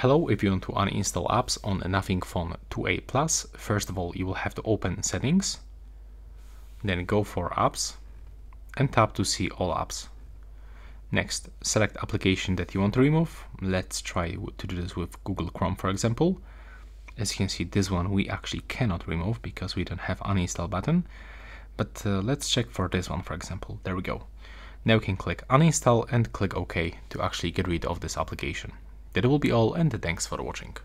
Hello, if you want to uninstall apps on Nothing Phone 2a Plus, first of all you will have to open settings, then go for apps and tap to see all apps. Next, select application that you want to remove. Let's try to do this with Google Chrome for example. As you can see this one we actually cannot remove because we don't have uninstall button. But uh, let's check for this one for example. There we go. Now we can click uninstall and click OK to actually get rid of this application. That will be all and thanks for watching.